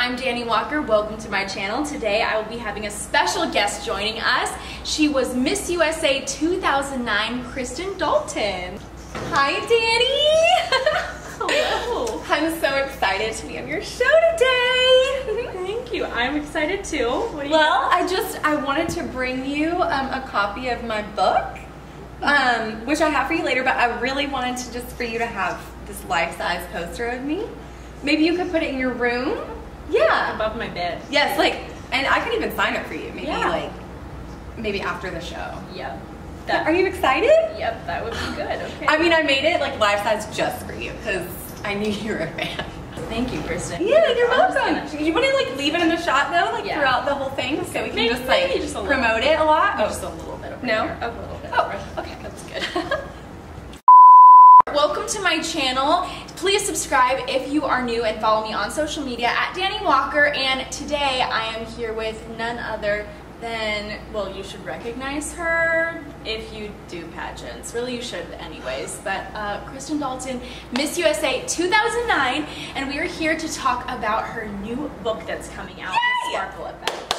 I'm Dani Walker. Welcome to my channel. Today I will be having a special guest joining us. She was Miss USA 2009, Kristen Dalton. Hi, Dani. Hello. I'm so excited to be on your show today. Thank you. I'm excited too. well, I just I wanted to bring you um, a copy of my book, um, which I have for you later. But I really wanted to just for you to have this life-size poster of me. Maybe you could put it in your room. Yeah. Above my bed. Yes, like, and I can even sign it for you. Maybe Yeah. like, maybe after the show. Yep. Are you excited? Yep, that would be good. Okay. I mean, I made it like life size just for you because I knew you were a fan. thank you, Kristen. Yeah, you're welcome. You want to like leave it in the shot though, like Yeah. throughout the whole thing, so we can Maybe- just like just promote it a lot. Oh, Just a little bit over No? here. A little bit. Oh, over. okay. That's good. Welcome to my channel. Please subscribe if you are new and follow me on social media at Dani Walker. And today I am here with none other than, well, you should recognize her if you do pageants. Really, you should anyways. But uh, Kristen Dalton, Miss USA 2009, and we are here to talk about her new book that's coming out, The Sparkle Effect.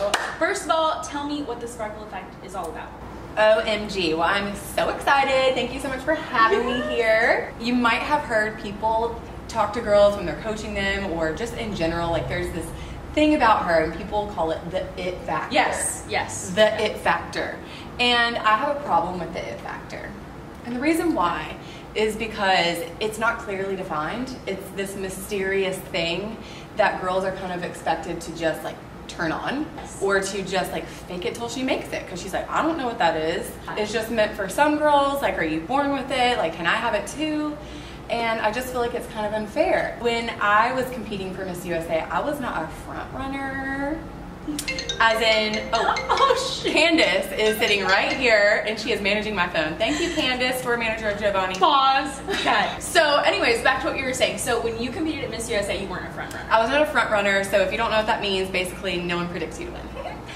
So, first of all, tell me what The Sparkle Effect is all about. OMG. Well, I'm so excited. Thank you so much for having me here. You might have heard people talk to girls when they're coaching them or just in general, like there's this thing about her and people call it the it factor. Yes, yes. the it factor. And I have a problem with the it factor. And the reason why is because it's not clearly defined. It's this mysterious thing that girls are kind of expected to just like turn on or to just like fake it till she makes it because she's like I don't know what that is. It's just meant for some girls like are you born with it? Like can I have it too? And I just feel like it's kind of unfair. When I was competing for Miss USA, I was not a front runner. As in, oh, Oh. Candice is sitting right here and she is managing my phone. Thank you, Candice, store manager Giovanni. Pause. Okay. So, anyways, back to what you were saying. So, when you competed at Miss USA, you weren't a front runner. I was not a front runner, so if you don't know what that means, basically no one predicts you to win.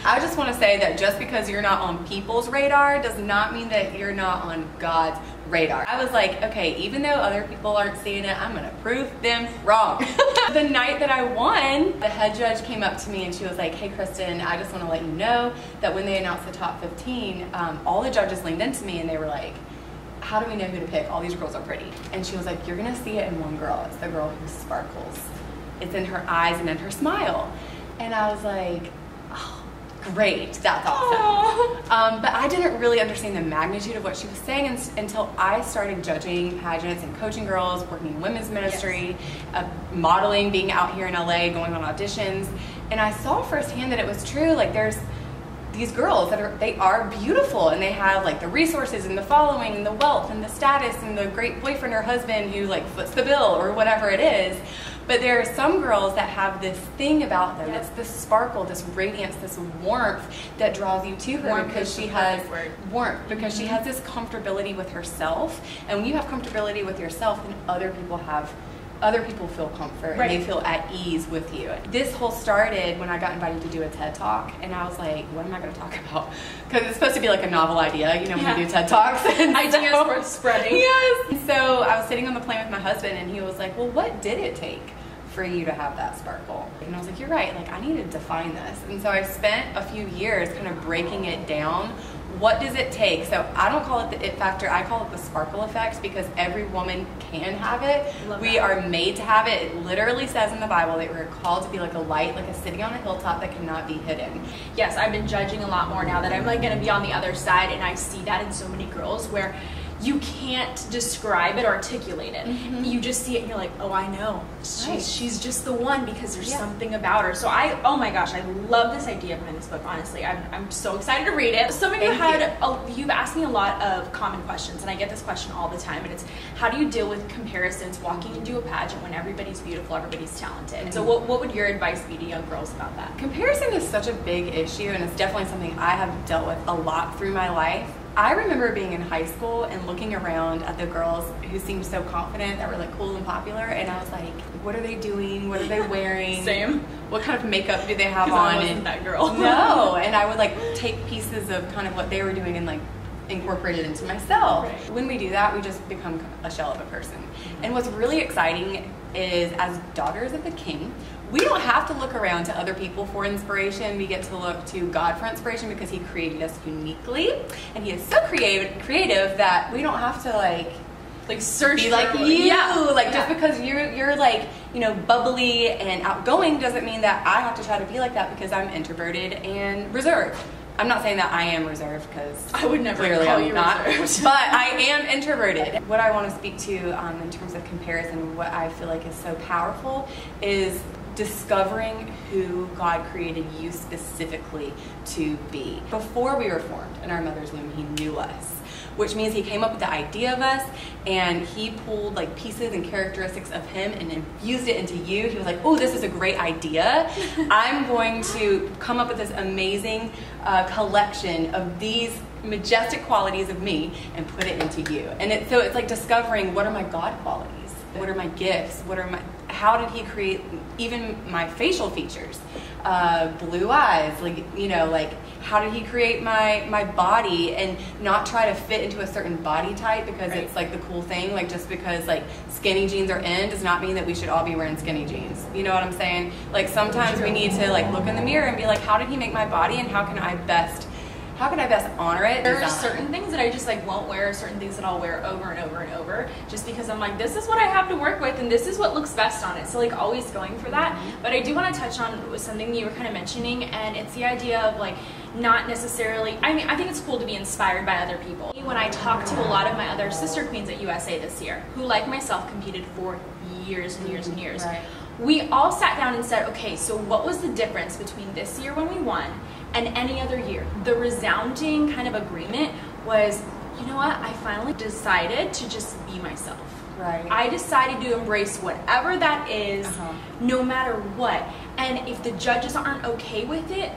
I just want to say that just because you're not on people's radar does not mean that you're not on God's radar. I was like, okay, even though other people aren't seeing it, I'm gonna prove them wrong. the night that I won, the head judge came up to me and she was like, hey Kristen, I just want to let you know that when they announced the top 15, um, all the judges leaned into me and they were like, how do we know who to pick? All these girls are pretty. And she was like, You're gonna see it in one girl. It's the girl who sparkles. It's in her eyes and in her smile. And I was like, great. That's awesome. Um, but I didn't really understand the magnitude of what she was saying until I started judging pageants and coaching girls, working in women's ministry, uh, modeling, being out here in LA, going on auditions. And I saw firsthand that it was true. Like, there's these girls that are they are beautiful and they have like the resources and the following and the wealth and the status and the great boyfriend or husband who like foots the bill or whatever it is but there are some girls that have this thing about them Yep. it's this sparkle this radiance this warmth that draws you to her Warmth because she has word. Mm-hmm. warmth because she has this comfortability with herself and when you have comfortability with yourself then other people have other people feel comfort and Right. they feel at ease with you. This whole started when I got invited to do a TED Talk, and I was like, what am I going to talk about? Because it's supposed to be like a novel idea, you know, when Yeah. we do TED Talks. And Ideas so- worth spreading. Yes. And so I was sitting on the plane with my husband, and he was like, well, what did it take? For you to have that sparkle. And I was like, You're right, like I need to define this. And so I spent a few years kind of breaking it down what does it take? So I don't call it the it factor, I call it the sparkle effect because every woman can have it. Love we that. are made to have it. It literally says in the Bible that we're called to be like a light, like a city on a hilltop that cannot be hidden. yes, I've been judging a lot more now that I'm like gonna be on the other side, and I see that in so many girls where you can't describe it, or articulate it. Mm-hmm. You just see it, and you're like, oh, I know. She's Right. she's just the one because there's Yeah. something about her. So I, oh my gosh, I love this idea behind this book. Honestly, I'm, I'm so excited to read it. Some of you had, a, you've asked me a lot of common questions, and I get this question all the time, and it's how do you deal with comparisons walking mm-hmm. into a pageant when everybody's beautiful, everybody's talented? So mm-hmm. what, what would your advice be to young girls about that? Comparison is such a big issue, and it's definitely something I have dealt with a lot through my life. I remember being in high school and looking around at the girls who seemed so confident that were like cool and popular, and I was like, what are they doing? What are they wearing? Same. What kind of makeup do they have 'Cause I on? wasn't And- that girl. no, and I would like take pieces of kind of what they were doing and like incorporate it into myself. Right. When we do that, we just become a shell of a person. Mm-hmm. And what's really exciting is as daughters of the king, we don't have to look around to other people for inspiration. We get to look to God for inspiration because He created us uniquely, and He is so creative, creative that we don't have to like like search be like you. Yeah. Like Yeah. just because you're you're like you know bubbly and outgoing doesn't mean that I have to try to be like that because I'm introverted and reserved. I'm not saying that I am reserved because I would never clearly call I'm you not, reserved. but I am introverted. What I want to speak to um, in terms of comparison, what I feel like is so powerful is discovering who God created you specifically to be. Before we were formed in our mother's womb, He knew us which means he came up with the idea of us and he pulled like pieces and characteristics of him and infused it into you. He was like, oh, this is a great idea. I'm going to come up with this amazing uh, collection of these majestic qualities of me and put it into you. And it, so it's like discovering what are my God qualities? What are my gifts? What are my, how did he create even my facial features? Uh, blue eyes, like, you know, like, how did he create my my body and not try to fit into a certain body type because Right. it's like the cool thing like just because like skinny jeans are in does not mean that we should all be wearing skinny jeans you know what i'm saying like sometimes we need to like look in the mirror and be like how did he make my body and how can i best how can i best honor it There are certain things that I just like won't wear, certain things that I'll wear over and over and over, just because I'm like, this is what I have to work with, and this is what looks best on it. So like always going for that. Mm-hmm. But I do want to touch on something you were kind of mentioning, and it's the idea of like not necessarily. I mean, I think it's cool to be inspired by other people. When I talk to a lot of my other sister queens at USA this year, who like myself competed for years and years and mm-hmm. years. Right. We all sat down and said, okay, so what was the difference between this year when we won and any other year? The resounding kind of agreement was, you know what? I finally decided to just be myself. Right. I decided to embrace whatever that is, Uh-huh. no matter what. And if the judges aren't okay with it,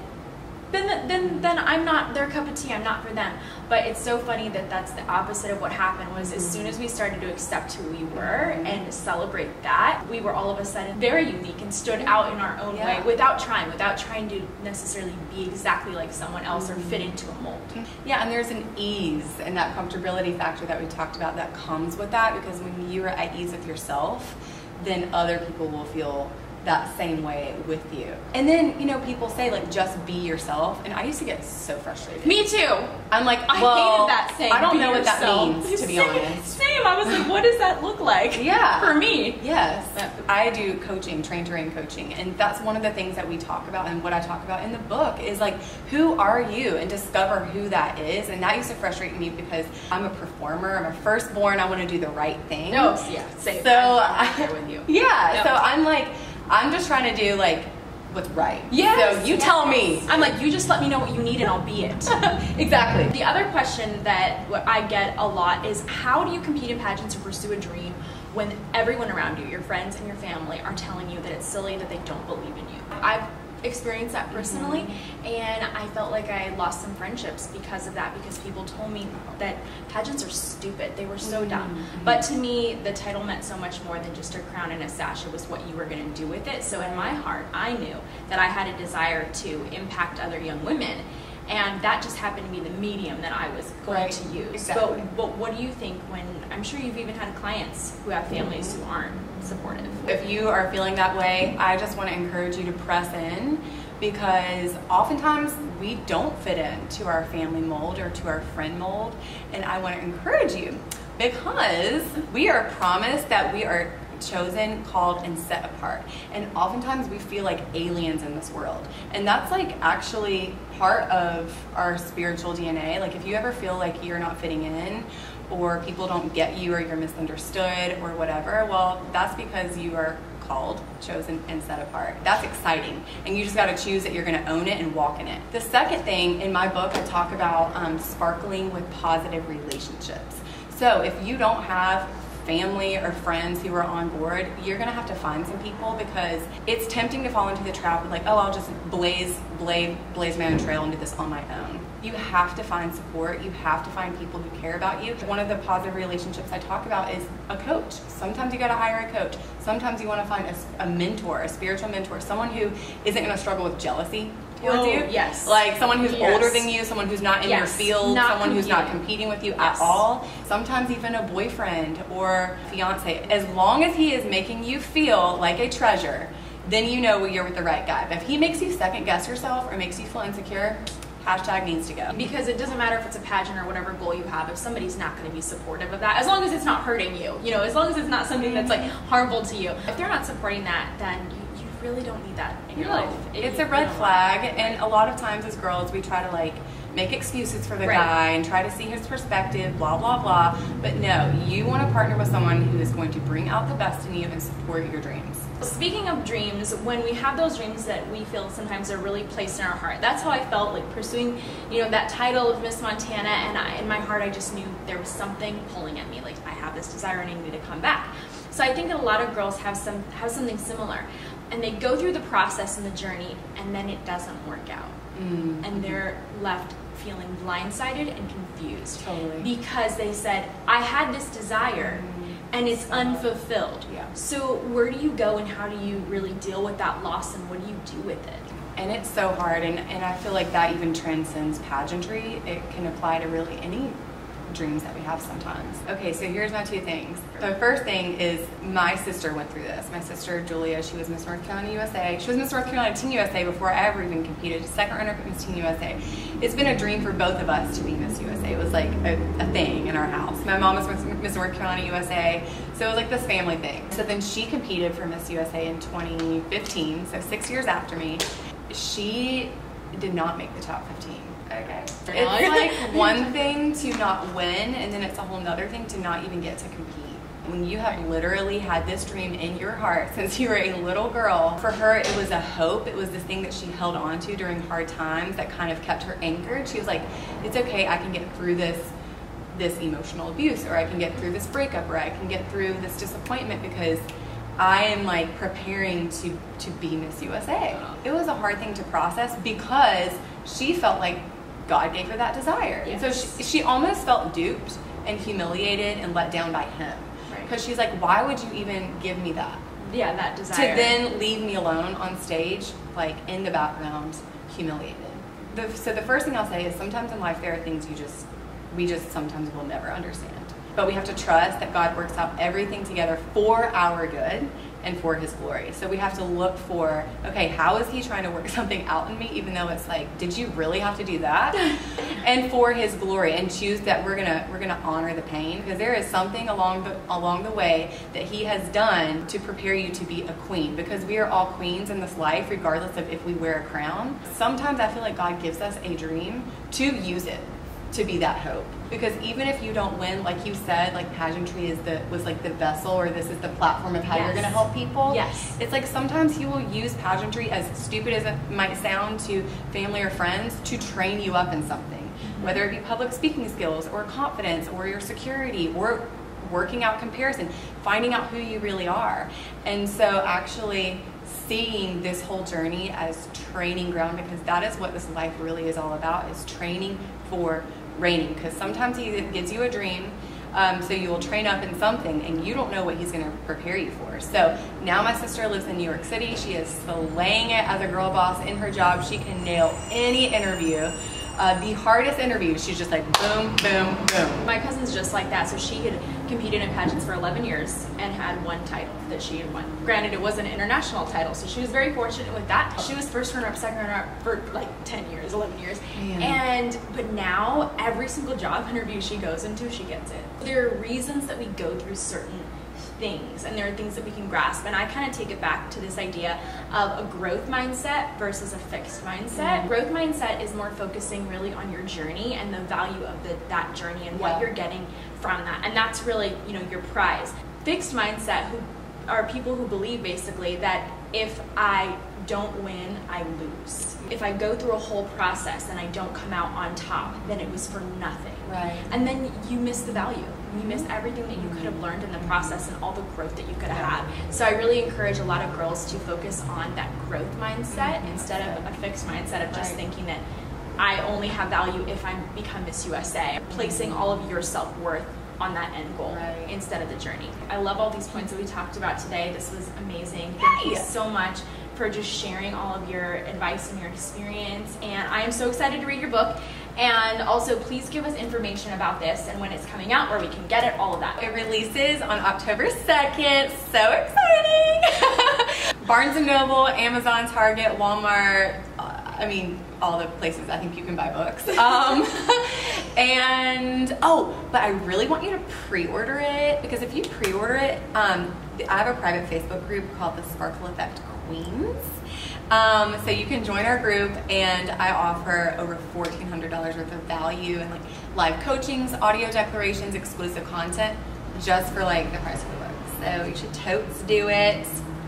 then then then I'm not their cup of tea. I'm not for them. But it's so funny that that's the opposite of what happened. Was as soon as we started to accept who we were and celebrate that, we were all of a sudden very unique and stood out in our own Yeah. way without trying, without trying to necessarily be exactly like someone else or fit mm-hmm. into a mold. Mm-hmm. Yeah, and there's an ease and that comfortability factor that we talked about that comes with that because when you are at ease with yourself, then other people will feel that same way with you. And then, you know, people say like just be yourself, and I used to get so frustrated. Me too. I'm like, I well, hated that saying. I don't "Be know what that means to be Same- honest. Same. I was like, what does that look like? Yeah. For me. Yes, I do coaching, train to coaching, and that's one of the things that we talk about, and what I talk about in the book is like, who are you, and discover who that is. And that used to frustrate me because I'm a performer, I'm a firstborn, I want to do the right thing. No, yeah, same. So I'm I, there with you. Yeah, Yep. so I'm like, I'm just trying to do like what's right. Yes, So you yes. tell me. I'm like, you just let me know what you need and I'll be it. exactly. the other question that I get a lot is how do you compete in pageants or pursue a dream when everyone around you, your friends and your family, are telling you that it's silly that they don't believe in you? I've experienced that personally and I felt like I lost some friendships because of that because people told me that pageants are stupid. They were so dumb. Mm-hmm. But to me, the title meant so much more than just a crown and a sash. It was what you were going to do with it. So in my heart, I knew that I had a desire to impact other young women. And that just happened to be the medium that I was going Right. to use. Exactly. But, but what do you think when I'm sure you've even had clients who have families who aren't supportive? If you are feeling that way, I just want to encourage you to press in because oftentimes we don't fit into our family mold or to our friend mold. And I want to encourage you because we are promised that we are chosen, called, and set apart. And oftentimes we feel like aliens in this world. And that's like actually part of our spiritual DNA. Like if you ever feel like you're not fitting in, or people don't get you, or you're misunderstood, or whatever, well, that's because you are called, chosen, and set apart. That's exciting. And you just got to choose that you're going to own it and walk in it. The second thing in my book, I talk about um, sparkling with positive relationships. So if you don't have family or friends who are on board, you're gonna have to find some people because it's tempting to fall into the trap of like, oh, I'll just blaze, blaze, blaze my own trail and do this on my own. You have to find support. You have to find people who care about you. One of the positive relationships I talk about is a coach. Sometimes you gotta hire a coach. Sometimes you wanna find a, a mentor, a spiritual mentor, someone who isn't gonna struggle with jealousy towards Oh, you. yes. Like someone who's Yes. older than you, someone who's not in your field, Not someone who's not competing. competing with you Yes. at all. Sometimes even a boyfriend or fiance. As long as he is making you feel like a treasure, then you know you're with the right guy. But if he makes you second guess yourself or makes you feel insecure, hashtag needs to go. Because it doesn't matter if it's a pageant or whatever goal you have, if somebody's not going to be supportive of that, as long as it's not hurting you, you know, as long as it's not something mm-hmm. that's like harmful to you. If they're not supporting that, then you really don't need that in your No, life. It- it's a red don't flag, and a lot of times as girls, we try to like make excuses for the Right. guy and try to see his perspective, blah blah blah. But no, you want to partner with someone who is going to bring out the best in you and support your dreams. Speaking of dreams, when we have those dreams that we feel sometimes are really placed in our heart, that's how I felt like pursuing, you know, that title of Miss Montana. And I, in my heart, I just knew there was something pulling at me. Like I have this desire and I need to come back. So I think that a lot of girls have some have something similar, and they go through the process and the journey, and then it doesn't work out, Mm. and they're left feeling blindsided and confused Totally. because they said I had this desire and it's unfulfilled. Yeah. So where do you go and how do you really deal with that loss and what do you do with it? And it's so hard, and, and I feel like that even transcends pageantry. It can apply to really any dreams that we have sometimes. Okay, so here's my two things. The first thing is my sister went through this. My sister Julia, she was Miss North Carolina USA. She was Miss North Carolina Teen USA before I ever even competed. Second runner up Miss Teen USA. It's been a dream for both of us to be Miss USA. It was like a, a thing in our house. My mom was Miss- Miss North Carolina USA, so it was like this family thing. So then she competed for Miss USA in 2015, so six years after me. She did not make the top 15. Okay. It's like one thing to not win, and then it's a whole nother thing to not even get to compete. When you have literally had this dream in your heart since you were a little girl, for her it was a hope. It was this thing that she held on to during hard times that kind of kept her anchored. She was like, "It's okay. I can get through this." this emotional abuse or I can get through this breakup or I can get through this disappointment because I am like preparing to to be Miss USA. It was a hard thing to process because she felt like God gave her that desire. And so she, she almost felt duped and humiliated and let down by him. Right. Because she's like, why would you even give me that? Yeah, that desire. To then leave me alone on stage, like in the background, humiliated. The, so the first thing I'll say is sometimes in life there are things you just, we just sometimes will never understand. But we have to trust that God works out everything together for our good and for His glory. So we have to look for, okay, how is He trying to work something out in me, even though it's like, did you really have to do that? and for His glory, and choose that we're gonna we're gonna honor the pain because there is something along the along the way that He has done to prepare you to be a queen. Because we are all queens in this life, regardless of if we wear a crown. Sometimes I feel like God gives us a dream to use it to be that hope. Because even if you don't win like you said like pageantry is the was like the vessel or this is the platform of how you're going to help people. Yes. it's like sometimes he will use pageantry as stupid as it might sound to family or friends to train you up in something. Mm-hmm. Whether it be public speaking skills or confidence or your security or working out comparison finding out who you really are. And so actually seeing this whole journey as training ground because that is what this life really is all about is training for reigning because sometimes he gives you a dream um, so you will train up in something and you don't know what he's going to prepare you for. So now my sister lives in new york city. She is slaying it as a girl boss in her job. She can nail any interview uh, the hardest interview she's just like boom boom boom My cousin's just like that. So she had competed in pageants for 11 years and had one title that she had won. Granted, it was an international title, so she was very fortunate with that. She was first runner up, second runner up for like 10 years, 11 years. Man. And, but now every single job interview she goes into, she gets it. There are reasons that we go through certain things and there are things that we can grasp. And i kind of take it back to this idea of a growth mindset versus a fixed mindset. Mm-hmm. Growth mindset is more focusing really on your journey and the value of the, that journey and what you're getting from that. And that's really you know your prize. Fixed mindset who are people who believe basically that if i don't win i lose. If i go through a whole process and i don't come out on top then it was for nothing. Right. and then you miss the value. You miss everything that you could have learned in the process and all the growth that you could have had. So I really encourage a lot of girls to focus on that growth mindset mm-hmm. instead of a fixed mindset of just thinking that I only have value if I become Miss USA. Placing all of your self worth on that end goal Right. instead of the journey. I love all these points that we talked about today. This was amazing. Thank you so much for just sharing all of your advice and your experience. And I am so excited to read your book. And also, please give us information about this and when it's coming out, where we can get it, all of that. It releases on October 2nd. So exciting! Barnes and Noble, Amazon, Target, Walmart. Uh, I mean, all the places I think you can buy books. Um, and oh, but I really want you to pre-order it because if you pre-order it, um, I have a private Facebook group called the Sparkle Effect Queens. Um, so you can join our group, and I offer over fourteen hundred dollars worth of value and like live coachings, audio declarations, exclusive content, just for like the price of the book. So you should totes do it.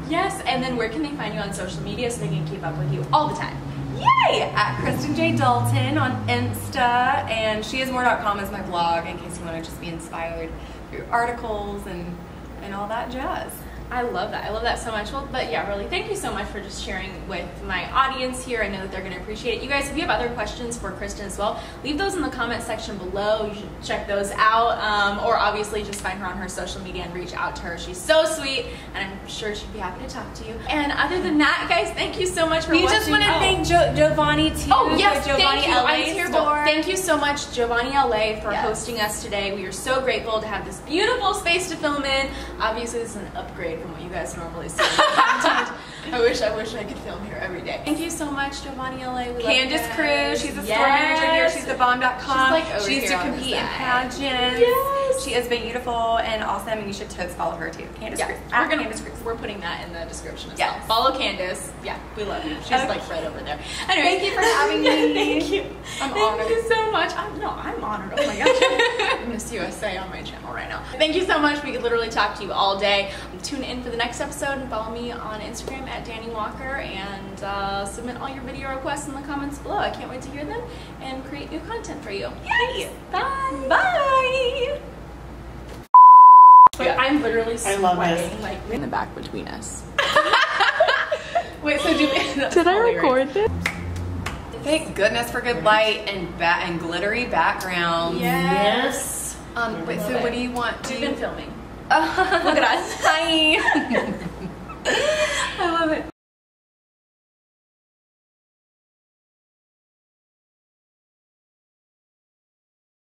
Yes, and then where can they find you on social media so they can keep up with you all the time? Yay! At Kristen J. Dalton on Insta, and sheismore.com is my blog in case you want to just be inspired through articles and and all that jazz. I love that. I love that so much. Well, but yeah, really, thank you so much for just sharing with my audience here. I know that they're going to appreciate it. You guys, if you have other questions for Kristen as well, leave those in the comment section below. You should check those out, um, or obviously just find her on her social media and reach out to her. She's so sweet, and I'm sure she'd be happy to talk to you. And other than that, guys, thank you so much for We watching. just want to Oh. thank jo- Giovanni too. Oh yes, Giovanni thank you. LA I'm terrible. Thank you so much, Giovanni LA, for Yes. hosting us today. We are so grateful to have this beautiful space to film in. Obviously, this is an upgrade from what you guys normally see. I wish, I wish I could film here every day. Thank you so much, Giovanni LA. We Candice Cruz, she's a store Yes. manager here. She's the bomb.com. She's, like, over she used to compete in pageants. Yes. She is beautiful and awesome, and you should totes follow her too. Candice Yeah, Cruz. we're gonna Candice Cruz. we're putting that in the description as Yes. well. Follow Candice. Yeah, we love you. She's Okay. like right over there. Anyway, Thank you for having me. Thank you. I'm Thank honored. you so much. I'm, no, I'm honored. Oh my gosh, Miss USA on my channel right now. Thank you so much. We could literally talk to you all day. Tune in for the next episode and follow me on Instagram at Dani Walker and uh, submit all your video requests in the comments below. I can't wait to hear them and create new content for you. Yay! Bye. Bye. But I'm literally I sweating love this. like in the back between us. Wait, so do Did I record this? Thank goodness for good light and ba- and glittery background. Yes. Um, wait, so what do you want? Do We've you been filming. Look at us. Hi. I love it.